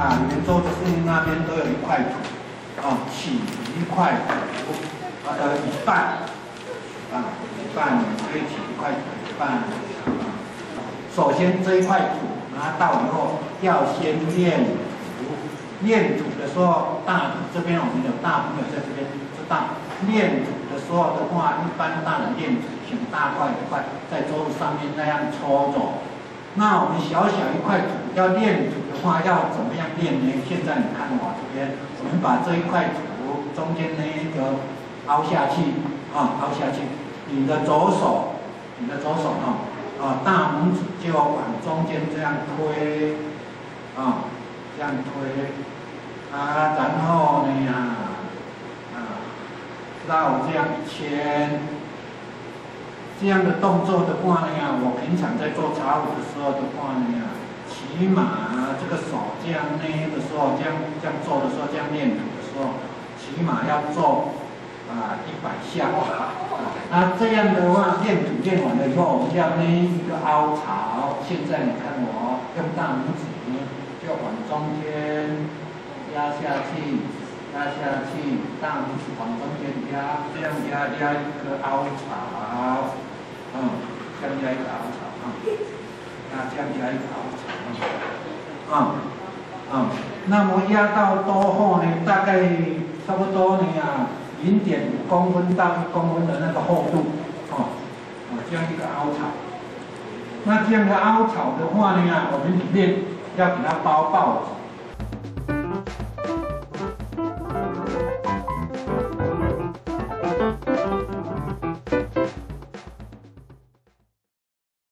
啊，你们桌子上那边都有一块土，啊，起一块土，它的一半，啊，一半可以起一块土一半。首先这一块土拿到以后，要先练土。练土的时候，大这边我们有大朋友在这边知道，练土的时候的话，一般大人练土，请大块一块在桌子上面那样搓着。那我们小小一块土要练土的话，要怎么样练呢？现在你看我这边，我们把这一块土中间那一个凹下去，啊，凹下去。你的左手，你的左手哈，啊，大拇指就往中间这样推，啊，这样推，啊，然后呢呀，啊，绕这样一牵。这样的动作的话呢，我平常在做茶舞的时候的话呢，起码这个手这样捏的时候，这样这样做的时候，这样练土的时候，起码要做啊一百下。那这样的话，练土练完了以后，我们要捏一个凹槽。现在你看我用大拇指就往中间压下去，压下去，大拇指往中间压，这样压压一个凹槽。嗯，这样加一个凹槽啊，啊，降加一个凹槽啊，啊，啊，那么压到多厚呢？大概差不多呢啊，零点五公分到一公分的那个厚度，哦，啊，这样一个凹槽。那这样的凹槽的话呢，我们里面要给它包报纸，